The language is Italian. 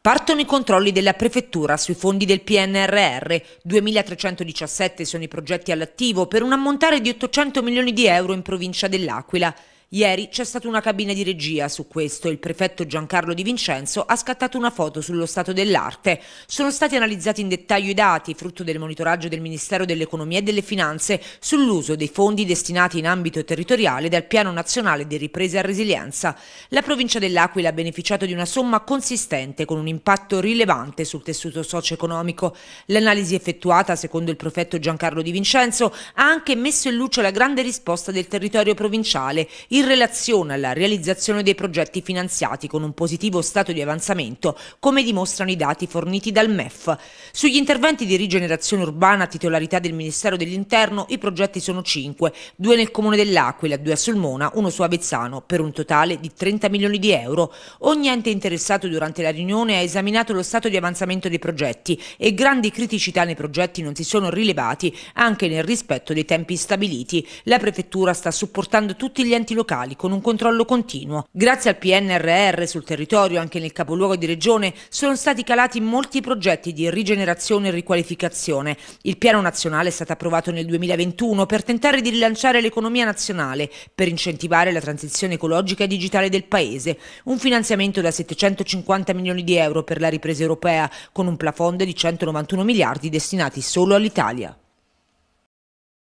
Partono i controlli della prefettura sui fondi del PNRR. 2.317 sono i progetti all'attivo per un ammontare di 800 milioni di euro in provincia dell'Aquila. Ieri c'è stata una cabina di regia su questo. Il prefetto Giancarlo Di Vincenzo ha scattato una foto sullo stato dell'arte. Sono stati analizzati in dettaglio i dati, frutto del monitoraggio del Ministero dell'Economia e delle Finanze, sull'uso dei fondi destinati in ambito territoriale dal Piano Nazionale di Ripresa e Resilienza. La provincia dell'Aquila ha beneficiato di una somma consistente con un impatto rilevante sul tessuto socio-economico. L'analisi effettuata, secondo il prefetto Giancarlo Di Vincenzo, ha anche messo in luce la grande risposta del territorio provinciale in relazione alla realizzazione dei progetti finanziati con un positivo stato di avanzamento, come dimostrano i dati forniti dal MEF. Sugli interventi di rigenerazione urbana a titolarità del Ministero dell'Interno i progetti sono cinque, due nel comune dell'Aquila, due a Sulmona, uno su Avezzano, per un totale di 30 milioni di euro. Ogni ente interessato durante la riunione ha esaminato lo stato di avanzamento dei progetti e grandi criticità nei progetti non si sono rilevati anche nel rispetto dei tempi stabiliti. La prefettura sta supportando tutti gli enti locali locali con un controllo continuo. Grazie al PNRR sul territorio, anche nel capoluogo di regione, sono stati calati molti progetti di rigenerazione e riqualificazione. Il piano nazionale è stato approvato nel 2021 per tentare di rilanciare l'economia nazionale, per incentivare la transizione ecologica e digitale del Paese. Un finanziamento da 750 milioni di euro per la ripresa europea, con un plafond di 191 miliardi destinati solo all'Italia.